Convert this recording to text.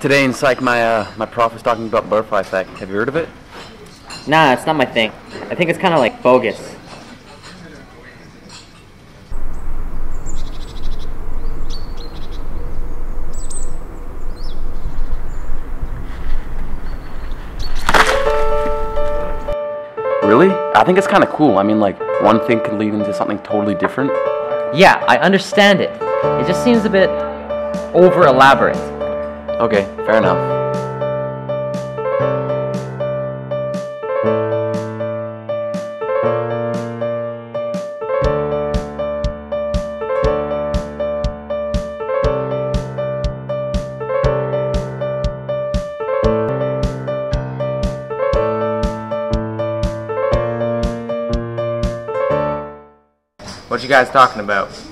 Today in psych, my uh, my prof was talking about butterfly effect. Have you heard of it? Nah, it's not my thing. I think it's kind of like bogus. Really? I think it's kind of cool. I mean, like one thing can lead into something totally different. Yeah, I understand it. It just seems a bit over elaborate. Okay, fair enough. What you guys talking about?